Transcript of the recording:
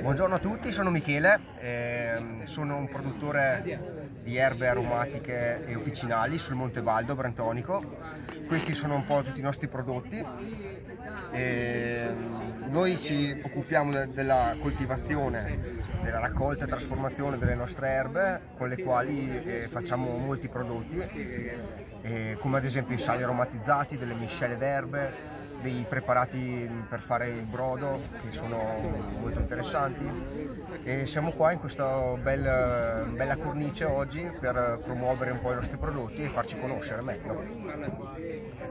Buongiorno a tutti, sono Michele, eh, sono un produttore di erbe aromatiche e officinali sul Monte Baldo Brentonico. Questi sono un po' tutti i nostri prodotti. Eh, noi ci occupiamo de della coltivazione, della raccolta e trasformazione delle nostre erbe con le quali eh, facciamo molti prodotti, come ad esempio i sali aromatizzati, delle miscele d'erbe, dei preparati per fare il brodo che sono molto interessanti e siamo qua in questa bella, bella cornice oggi per promuovere un po' i nostri prodotti e farci conoscere meglio.